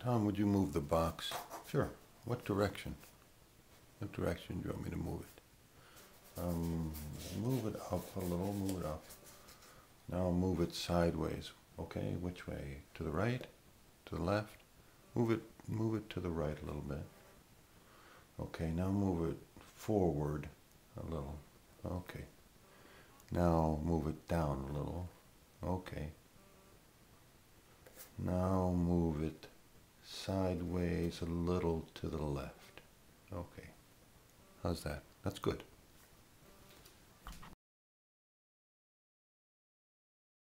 Tom, would you move the box? Sure. What direction? What direction do you want me to move it? Um, move it up a little, move it up. Now move it sideways. Okay, which way? To the right? To the left? Move it, move it to the right a little bit. Okay, now move it forward a little. Okay. Now move it down a little. Okay. Now move it sideways a little to the left. Okay. How's that? That's good.